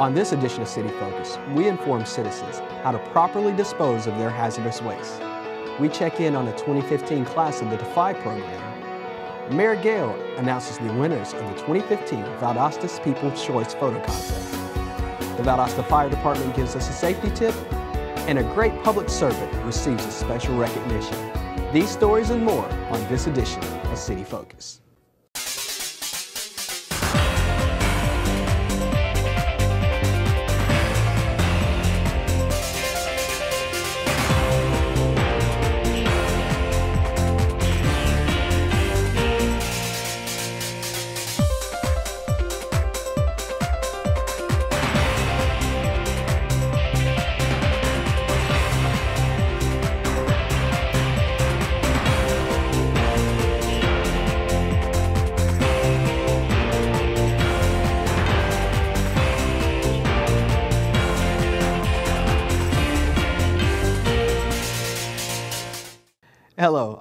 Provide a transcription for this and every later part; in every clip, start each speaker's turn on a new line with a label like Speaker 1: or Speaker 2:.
Speaker 1: On this edition of City Focus, we inform citizens how to properly dispose of their hazardous waste. We check in on the 2015 class of the DEFY program. Mayor Gayle announces the winners of the 2015 Valdosta's People's Choice Photo Contest. The Valdosta Fire Department gives us a safety tip, and a great public servant receives a special recognition. These stories and more on this edition of City Focus.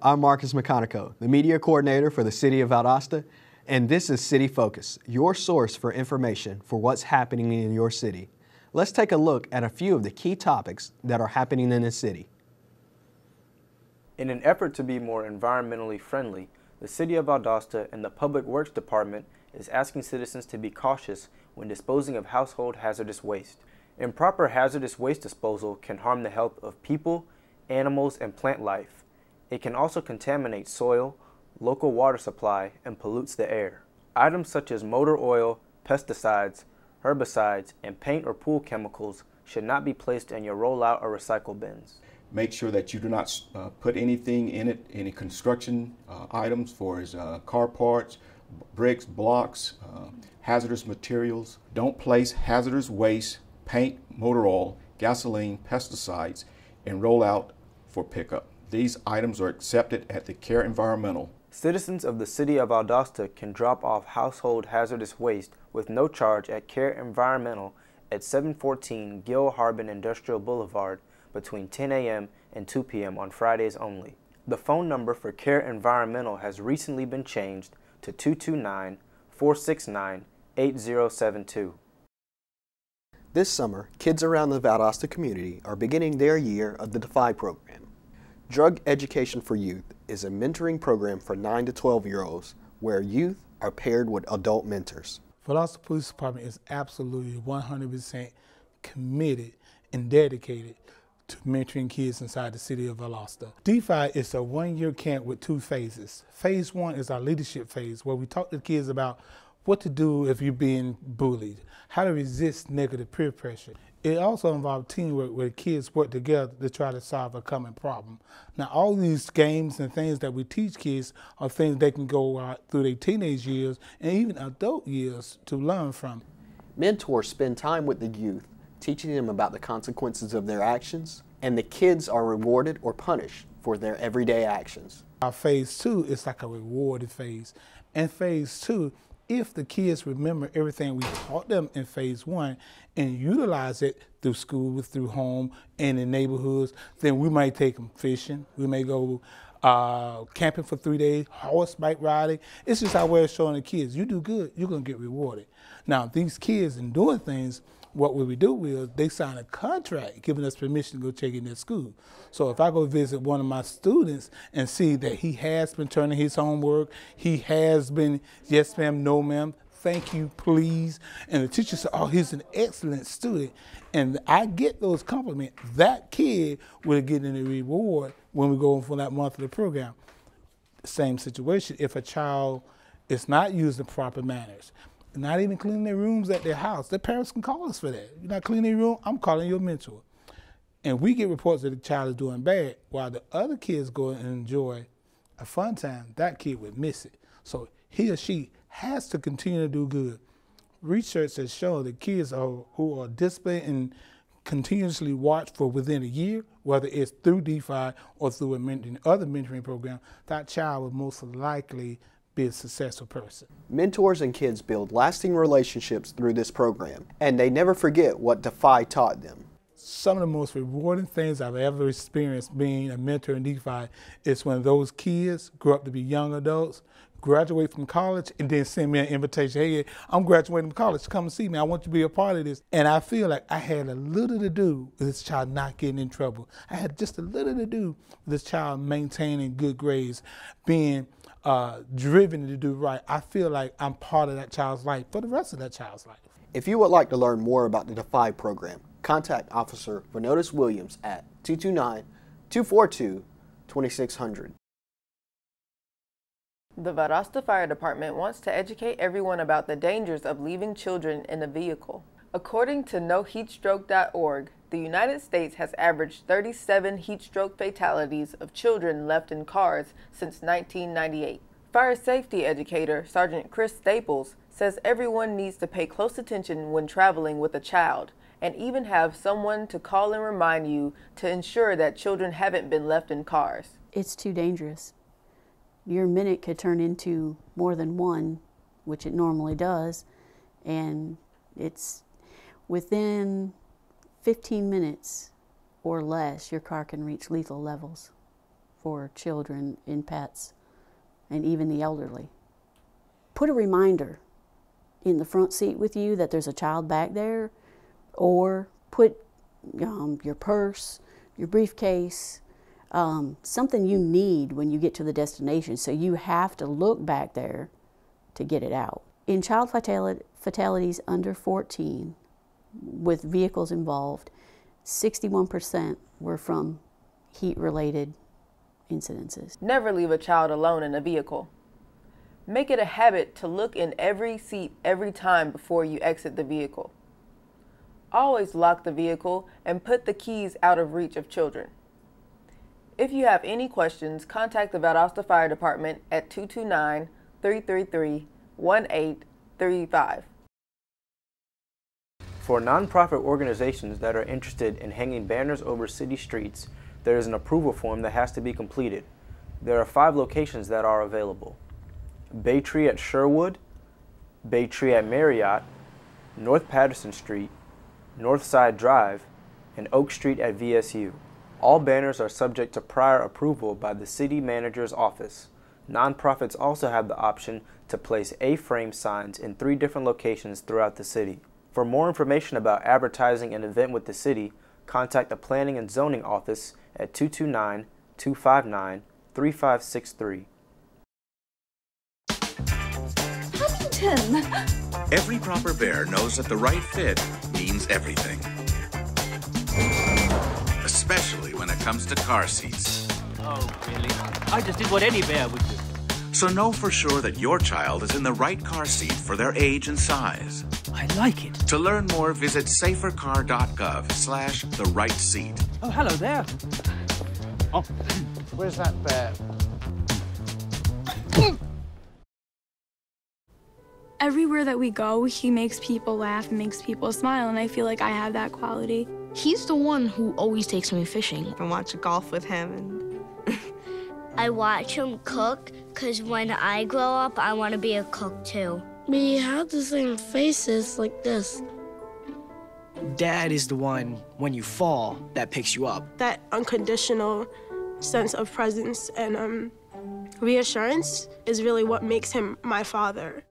Speaker 1: I'm Marcus McConico, the media coordinator for the City of Valdosta, and this is City Focus, your source for information for what's happening in your city. Let's take a look at a few of the key topics that are happening in the city.
Speaker 2: In an effort to be more environmentally friendly, the City of Valdosta and the Public Works Department is asking citizens to be cautious when disposing of household hazardous waste. Improper hazardous waste disposal can harm the health of people, animals, and plant life. It can also contaminate soil, local water supply, and pollutes the air. Items such as motor oil, pesticides, herbicides, and paint or pool chemicals should not be placed in your rollout or recycle bins.
Speaker 3: Make sure that you do not uh, put anything in it, any construction uh, items for as uh, car parts, bricks, blocks, uh, hazardous materials. Don't place hazardous waste, paint, motor oil, gasoline, pesticides, and roll out for pickup. These items are accepted at the Care Environmental.
Speaker 2: Citizens of the City of Valdosta can drop off household hazardous waste with no charge at Care Environmental at 714 Gil Harbin Industrial Boulevard between 10 a.m. and 2 p.m. on Fridays only. The phone number for Care Environmental has recently been changed to 229 469 8072.
Speaker 1: This summer, kids around the Valdosta community are beginning their year of the DEFY program. Drug Education for Youth is a mentoring program for 9 to 12 year olds where youth are paired with adult mentors.
Speaker 4: Valdosta Police Department is absolutely 100% committed and dedicated to mentoring kids inside the city of Valdosta. DEFY is a one-year camp with two phases. Phase one is our leadership phase where we talk to kids about what to do if you're being bullied, how to resist negative peer pressure. It also involves teamwork where kids work together to try to solve a common problem. Now, all these games and things that we teach kids are things they can go out through their teenage years and even adult years to learn from.
Speaker 1: Mentors spend time with the youth, teaching them about the consequences of their actions, and the kids are rewarded or punished for their everyday actions.
Speaker 4: Our phase two is like a rewarded phase. And phase two if the kids remember everything we taught them in phase one and utilize it through school, through home, and in neighborhoods, then we might take them fishing. We may go uh, camping for three days, horseback riding. It's just our way of showing the kids, you do good, you're going to get rewarded. Now, these kids in doing things, what we do is they sign a contract giving us permission to go check in their school. So if I go visit one of my students and see that he has been turning his homework, he has been yes ma'am, no ma'am, thank you, please, and the teacher said, oh, he's an excellent student, and I get those compliments, that kid will get a reward when we go for that monthly program. Same situation if a child is not using proper manners not even cleaning their rooms at their house. Their parents can call us for that. You're not cleaning your room, I'm calling your mentor. And we get reports that the child is doing bad while the other kids go and enjoy a fun time, that kid would miss it. So he or she has to continue to do good. Research has shown that kids are, who are disciplined and continuously watched for within a year, whether it's through DEFY or through a mentoring, other mentoring program, that child will most likely be a successful person.
Speaker 1: Mentors and kids build lasting relationships through this program, and they never forget what DEFY taught them.
Speaker 4: Some of the most rewarding things I've ever experienced being a mentor in DEFY is when those kids grow up to be young adults, graduate from college and then send me an invitation. Hey, I'm graduating from college. Come and see me. I want you to be a part of this. And I feel like I had a little to do with this child not getting in trouble. I had just a little to do with this child maintaining good grades, being uh, driven to do right. I feel like I'm part of that child's life for the rest of that child's life.
Speaker 1: If you would like to learn more about the DEFY program, contact Officer Venotis Williams at 229 242 2600.
Speaker 5: The Valdosta Fire Department wants to educate everyone about the dangers of leaving children in a vehicle. According to NoHeatstroke.org, the United States has averaged 37 heat stroke fatalities of children left in cars since 1998. Fire safety educator Sergeant Chris Staples says everyone needs to pay close attention when traveling with a child and even have someone to call and remind you to ensure that children haven't been left in cars.
Speaker 6: It's too dangerous your minute could turn into more than one, which it normally does, and it's within 15 minutes or less, your car can reach lethal levels for children and pets and even the elderly. Put a reminder in the front seat with you that there's a child back there, or put um, your purse, your briefcase, um, something you need when you get to the destination. So you have to look back there to get it out. In child fatalities under 14 with vehicles involved, 61% were from heat related incidences.
Speaker 5: Never leave a child alone in a vehicle. Make it a habit to look in every seat every time before you exit the vehicle. Always lock the vehicle and put the keys out of reach of children. If you have any questions, contact the Valdosta Fire Department at 229 333 1835.
Speaker 2: For nonprofit organizations that are interested in hanging banners over city streets, there is an approval form that has to be completed. There are five locations that are available Bay Tree at Sherwood, Bay Tree at Marriott, North Patterson Street, Northside Drive, and Oak Street at VSU. All banners are subject to prior approval by the city manager's office. Nonprofits also have the option to place A-frame signs in three different locations throughout the city. For more information about advertising an event with the city, contact the Planning and Zoning Office at 229-259-3563.
Speaker 7: Huntington! Every proper bear knows that the right fit means everything especially when it comes to car seats.
Speaker 8: Oh, really? I just did what any bear would do.
Speaker 7: So know for sure that your child is in the right car seat for their age and size.
Speaker 8: I like it.
Speaker 7: To learn more, visit safercar.gov slash the right seat.
Speaker 8: Oh, hello there.
Speaker 9: Oh, where's that bear?
Speaker 10: Uh, Everywhere that we go, he makes people laugh and makes people smile, and I feel like I have that quality.
Speaker 11: He's the one who always takes me fishing.
Speaker 12: I watch golf with him and
Speaker 13: I watch him cook because when I grow up, I want to be a cook too.
Speaker 14: We have the same faces like this.
Speaker 15: Dad is the one, when you fall, that picks you up.
Speaker 16: That unconditional sense of presence and um, reassurance is really what makes him my father.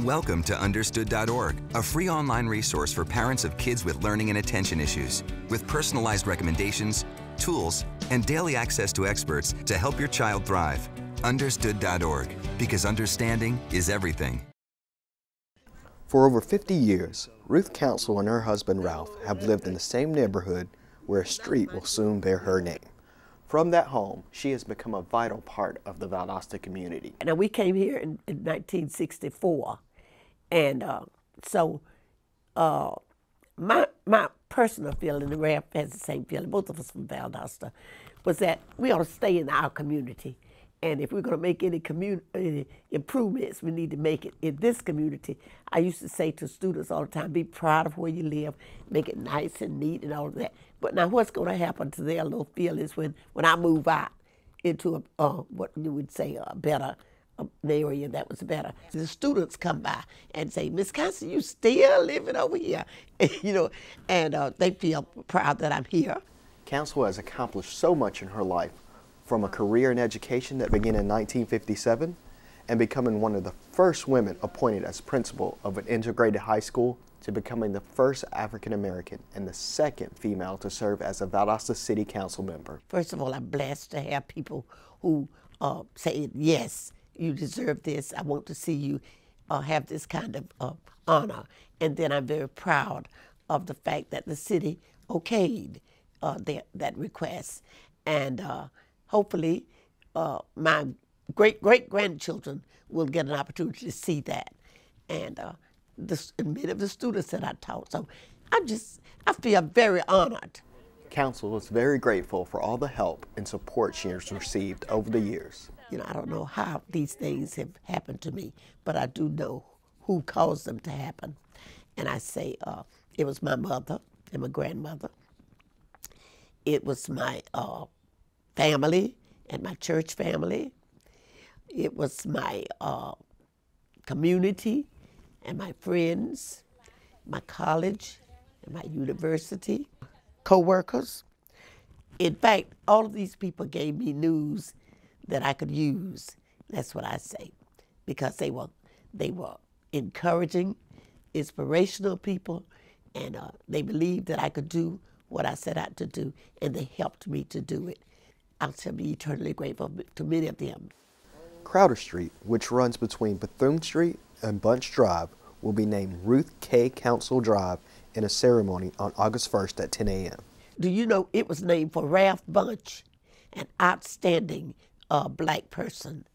Speaker 17: Welcome to Understood.org, a free online resource for parents of kids with learning and attention issues, with personalized recommendations, tools, and daily access to experts to help your child thrive. Understood.org, because understanding is everything.
Speaker 1: For over 50 years, Ruth Council and her husband Ralph have lived in the same neighborhood where a street will soon bear her name. From that home, she has become a vital part of the Valdosta community.
Speaker 18: Now, we came here in, in 1964, and uh, so uh, my, my personal feeling, and Ralph has the same feeling, both of us from Valdosta, was that we ought to stay in our community. And if we're going to make any community improvements, we need to make it in this community. I used to say to students all the time, be proud of where you live, make it nice and neat and all of that. But now what's going to happen to their little feelings when, when I move out into a, uh, what you would say a better an area that was better. The students come by and say, Miss Constance, you still living over here, you know, and uh, they feel proud that I'm here.
Speaker 1: Council has accomplished so much in her life from a career in education that began in 1957 and becoming one of the first women appointed as principal of an integrated high school to becoming the first African American and the second female to serve as a Valdosta City Council member.
Speaker 18: First of all, I'm blessed to have people who uh, say, yes, you deserve this. I want to see you uh, have this kind of uh, honor. And then I'm very proud of the fact that the city okayed uh, that, that request. And uh, hopefully, uh, my great great grandchildren will get an opportunity to see that. And, uh, the, many of the students that I taught. So I just, I feel very honored.
Speaker 1: Council is very grateful for all the help and support she has received over the years.
Speaker 18: You know, I don't know how these things have happened to me, but I do know who caused them to happen. And I say uh, it was my mother and my grandmother. It was my uh, family and my church family. It was my uh, community and my friends, my college and my university, co-workers. In fact, all of these people gave me news that I could use. That's what I say, because they were they were encouraging, inspirational people, and uh, they believed that I could do what I set out to do, and they helped me to do it. I'll be eternally grateful to many of them.
Speaker 1: Crowder Street, which runs between Bethune Street and Bunch Drive, will be named Ruth K. Council Drive in a ceremony on August 1st at 10 a.m.
Speaker 18: Do you know it was named for Ralph Bunche, an outstanding uh, black person,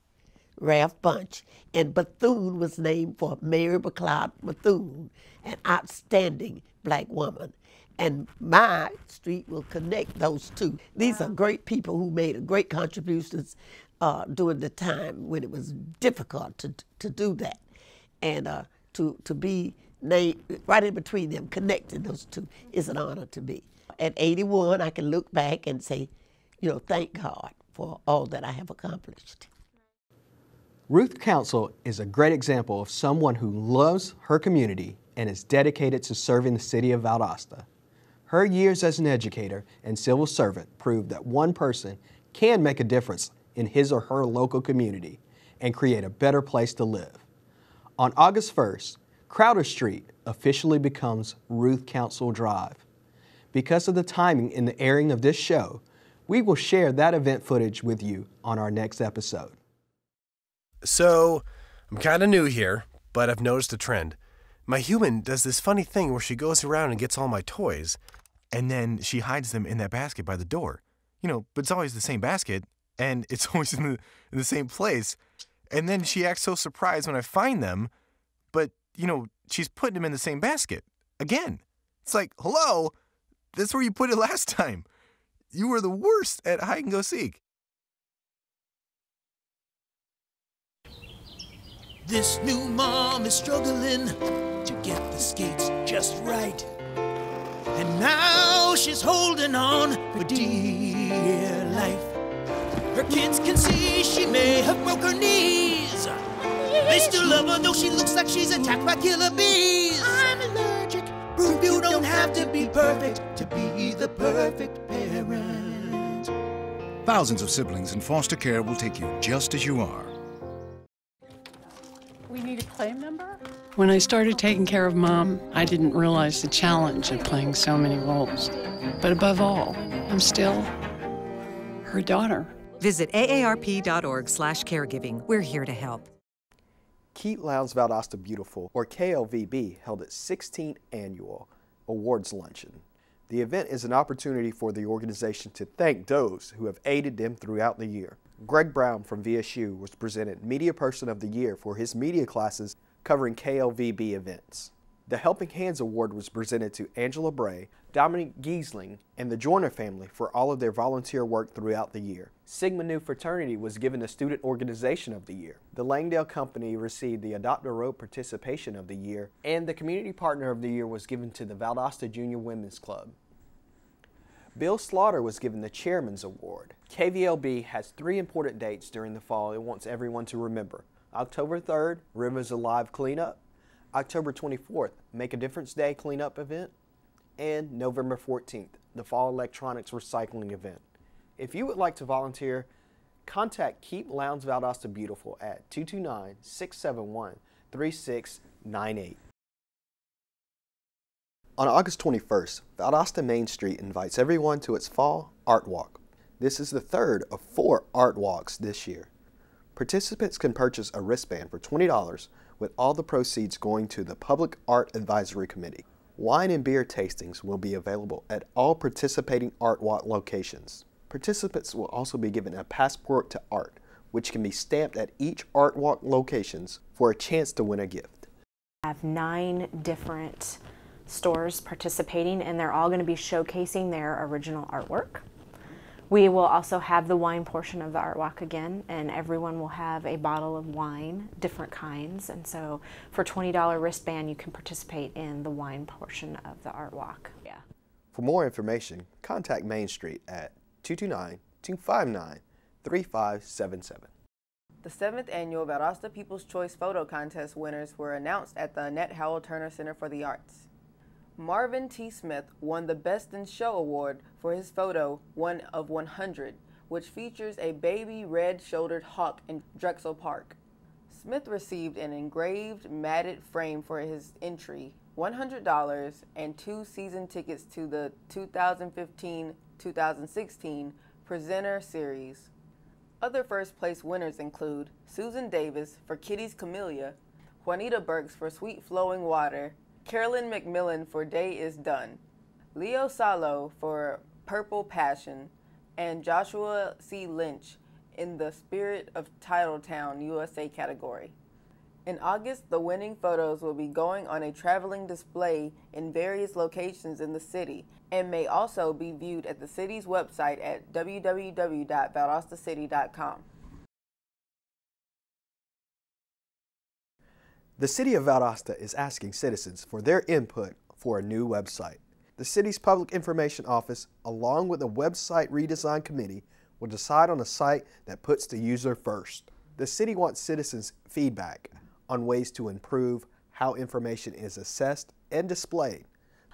Speaker 18: Ralph Bunche. And Bethune was named for Mary McLeod Bethune, an outstanding black woman. And my street will connect those two. These are great people who made great contributions uh, during the time when it was difficult to, to do that. And uh, to, to be named, right in between them, connecting those two, is an honor to me. At 81, I can look back and say, you know, thank God for all that I have accomplished.
Speaker 19: Ruth Council is a great example of someone who loves her community and is dedicated to serving the city of Valdosta. Her years as an educator and civil servant prove that one person can make a difference in his or her local community and create a better place to live. On August 1st, Crowder Street officially becomes Ruth Council Drive. Because of the timing in the airing of this show, we will share that event footage with you on our next episode.
Speaker 20: So, I'm kind of new here, but I've noticed a trend. My human does this funny thing where she goes around and gets all my toys, and then she hides them in that basket by the door. You know, but it's always the same basket, and it's always in the, in the same place. And then she acts so surprised when I find them, but, you know, she's putting them in the same basket again. It's like, hello, that's where you put it last time. You were the worst at hide and go seek.
Speaker 21: This new mom is struggling to get the skates just right. And now she's holding on for dear life. Her kids can see she may have broke her knees. They still love her though she looks like she's attacked by killer bees. I'm allergic. Proof you don't have to be perfect to be the perfect parent.
Speaker 22: Thousands of siblings in foster care will take you just as you are.
Speaker 23: We need a claim number?
Speaker 24: When I started taking care of mom, I didn't realize the challenge of playing so many roles. But above all, I'm still her daughter.
Speaker 25: Visit aarp.org slash caregiving. We're here to help.
Speaker 1: Keep Lowndes Valdosta Beautiful, or KLVB, held its 16th annual awards luncheon. The event is an opportunity for the organization to thank those who have aided them throughout the year. Greg Brown from VSU was presented Media Person of the Year for his media classes covering KLVB events. The Helping Hands Award was presented to Angela Bray, Dominic Giesling, and the Joyner family for all of their volunteer work throughout the year. Sigma Nu Fraternity was given the Student Organization of the Year. The Langdale Company received the Adopt a Road Participation of the Year, and the Community Partner of the Year was given to the Valdosta Junior Women's Club. Bill Slaughter was given the Chairman's Award. KVLB has three important dates during the fall it wants everyone to remember. October 3rd, Rivers Alive Cleanup. October 24th, Make a Difference Day cleanup event, and November 14th, the Fall Electronics Recycling event. If you would like to volunteer, contact Keep Lowndes Valdosta Beautiful at 229 671 3698. On August 21st, Valdosta Main Street invites everyone to its Fall Art Walk. This is the third of four art walks this year. Participants can purchase a wristband for $20 with all the proceeds going to the Public Art Advisory Committee. Wine and beer tastings will be available at all participating art walk locations. Participants will also be given a passport to art, which can be stamped at each art walk locations for a chance to win a gift.
Speaker 13: I have nine different stores participating and they're all going to be showcasing their original artwork. We will also have the wine portion of the art walk again, and everyone will have a bottle of wine, different kinds. And so, for $20 wristband, you can participate in the wine portion of the art walk. Yeah.
Speaker 1: For more information, contact Main Street at 229 259 3577.
Speaker 5: The seventh annual Valdosta People's Choice Photo Contest winners were announced at the Annette Howell Turner Center for the Arts. Marvin T. Smith won the Best in Show award for his photo, One of 100, which features a baby red shouldered hawk in Drexel Park. Smith received an engraved matted frame for his entry, $100, and two season tickets to the 2015 2016 Presenter Series. Other first place winners include Susan Davis for Kitty's Camellia, Juanita Burks for Sweet Flowing Water, Carolyn McMillan for Day is Done, Leo Salo for Purple Passion, and Joshua C. Lynch in the Spirit of Titletown USA category. In August, the winning photos will be going on a traveling display in various locations in the city and may also be viewed at the city's website at www.valdostacity.com.
Speaker 1: The City of Valdosta is asking citizens for their input for a new website. The city's Public Information Office, along with the Website Redesign Committee, will decide on a site that puts the user first. The city wants citizens' feedback on ways to improve how information is assessed and displayed.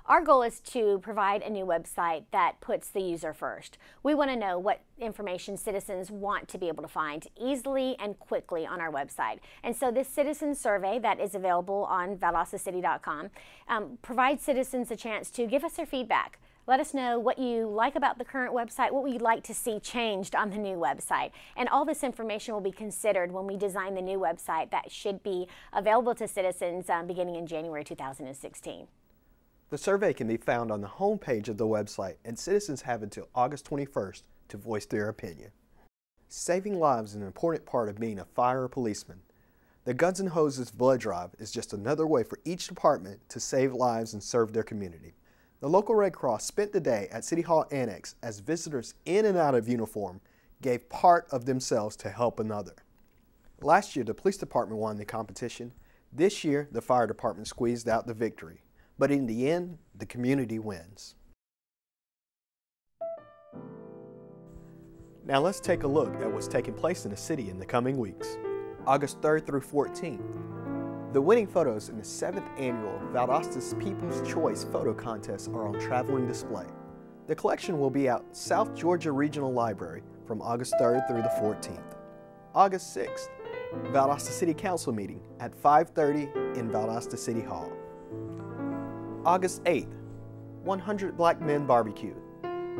Speaker 26: Our goal is to provide a new website that puts the user first. We want to know what information citizens want to be able to find easily and quickly on our website. And so this citizen survey that is available on valdostacity.com um, provides citizens a chance to give us their feedback. Let us know what you like about the current website, what we'd like to see changed on the new website. And all this information will be considered when we design the new website that should be available to citizens um, beginning in January 2016.
Speaker 1: The survey can be found on the homepage of the website, and citizens have until August 21st to voice their opinion. Saving lives is an important part of being a fire policeman. The Guns and Hoses Blood Drive is just another way for each department to save lives and serve their community. The local Red Cross spent the day at City Hall Annex as visitors in and out of uniform gave part of themselves to help another. Last year, the police department won the competition. This year, the fire department squeezed out the victory. But in the end, the community wins. Now let's take a look at what's taking place in the city in the coming weeks. August 3rd through 14th. The winning photos in the 7th annual Valdosta's People's Choice Photo Contest are on traveling display. The collection will be at South Georgia Regional Library from August 3rd through the 14th. August 6th, Valdosta City Council meeting at 5.30 in Valdosta City Hall. August 8th, 100 Black Men Barbecue.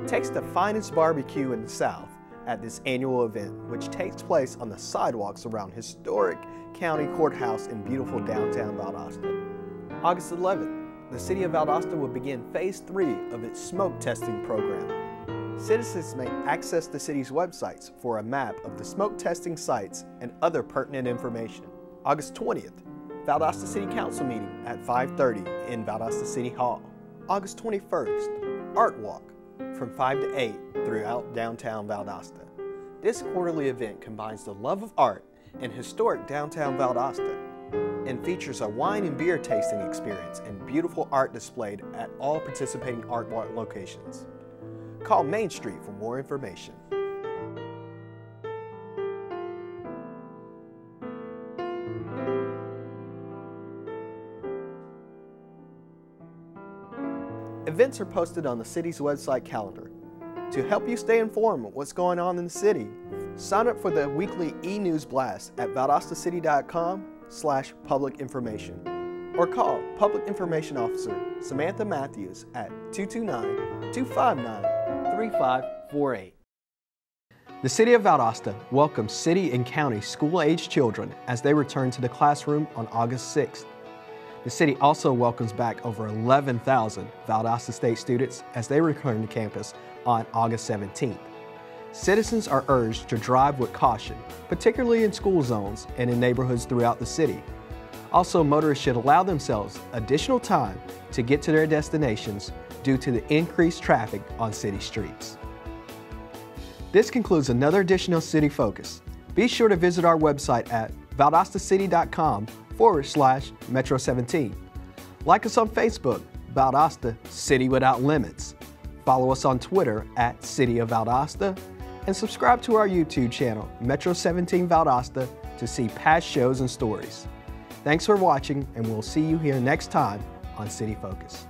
Speaker 1: Takes the finest barbecue in the South at this annual event, which takes place on the sidewalks around historic county courthouse in beautiful downtown Valdosta. August 11th, the City of Valdosta will begin phase three of its smoke testing program. Citizens may access the city's websites for a map of the smoke testing sites and other pertinent information. August 20th, Valdosta City Council meeting at 5.30 in Valdosta City Hall. August 21st, Art Walk from 5 to 8 throughout downtown Valdosta. This quarterly event combines the love of art and historic downtown Valdosta and features a wine and beer tasting experience and beautiful art displayed at all participating Art Walk locations. Call Main Street for more information. Events are posted on the city's website calendar. To help you stay informed of what's going on in the city,
Speaker 27: Sign up for the weekly e-news blast at valdostacity.com slash public information or call Public Information Officer Samantha Matthews at 229-259-3548.
Speaker 1: The City of Valdosta welcomes city and county school-age children as they return to the classroom on August 6th. The city also welcomes back over 11,000 Valdosta State students as they return to campus on August 17th. Citizens are urged to drive with caution, particularly in school zones and in neighborhoods throughout the city. Also, motorists should allow themselves additional time to get to their destinations due to the increased traffic on city streets. This concludes another edition of City Focus. Be sure to visit our website at valdostacity.com forward slash Metro 17. Like us on Facebook, Valdosta City Without Limits. Follow us on Twitter at City of Valdosta and subscribe to our YouTube channel, Metro 17 Valdosta, to see past shows and stories. Thanks for watching, and we'll see you here next time on City Focus.